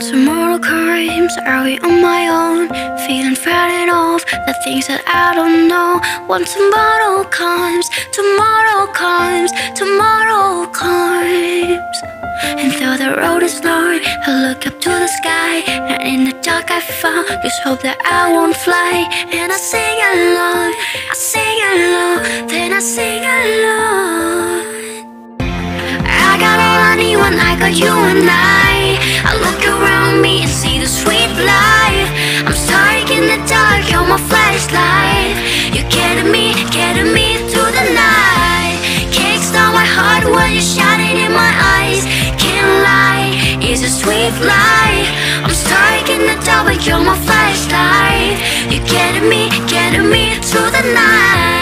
Tomorrow comes, I'll be on my own Feeling frightened of the things that I don't know. When tomorrow comes, tomorrow comes, tomorrow comes. And though the road is long, I look up to the sky And in the dark I found just hope that I won't fly. And I sing along, I sing along, then I sing along. I got all I need when I got you and I me and see the sweet life I'm stuck in the dark, you're my flashlight. You're getting me, getting me through the night. Kickstart my heart when you're shining in my eyes. Can't lie, it's a sweet life I'm stuck in the dark, but you're my flashlight. You're getting me, getting me through the night